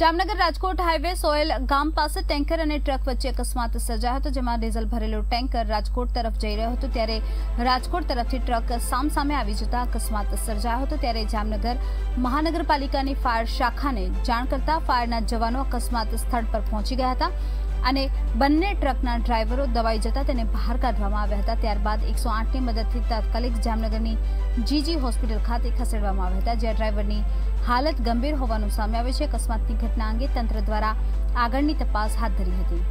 Jamnagar Rajkot highway soil ગામ પાસે tanker અને ટ્રક વચ્ચે અકસ્માત સર્જાયો હતો, જેમાં ડીઝલ ભરેલું ટેન્કર રાજકોટ તરફ જઈ રહ્યો હતો. ત્યારે રાજકોટ તરફથી ટ્રક સામસામે આવી જતા અકસ્માત સર્જાયો હતો. ત્યારે જામનગર મહાનગરપાલિકાની ફાયર શાખાને જાણ કરતા ફાયરના જવાનો અકસ્માત સ્થળ પર પહોંચી ગયા હતા અને બંને ટ્રકના ડ્રાઈવરો દબાઈ જતા તેને બહાર કાઢવામાં આવ્યા હતા. ત્યારબાદ એકસો આઠની મદદથી તાત્કાલિક જામનગરની જીજી હોસ્પિટલ ખાતે ખસેડવામાં આવ્યા હતા, જ્યાં ડ્રાઈવરની હાલત ગંભીર હોવાનું સામે આવે છે. અકસ્માતની ઘટના અંગે તંત્ર દ્વારા આગળની તપાસ હાથ ધરી હતી.